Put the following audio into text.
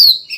you